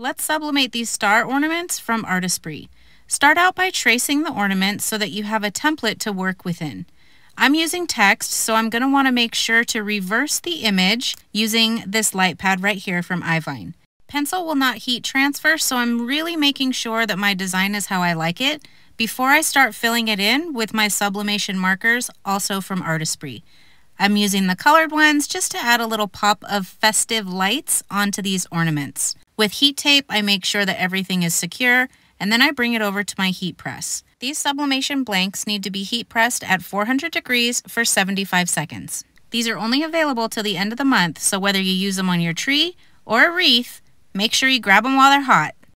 Let's sublimate these star ornaments from Artesprix. Start out by tracing the ornament so that you have a template to work within. I'm using text, so I'm going to want to make sure to reverse the image using this light pad right here from Ivyne. Pencil will not heat transfer, so I'm really making sure that my design is how I like it before I start filling it in with my sublimation markers, also from Artesprix. I'm using the colored ones just to add a little pop of festive lights onto these ornaments. With heat tape, I make sure that everything is secure, and then I bring it over to my heat press. These sublimation blanks need to be heat pressed at 400 degrees for 75 seconds. These are only available till the end of the month, so whether you use them on your tree or a wreath, Make sure you grab them while they're hot.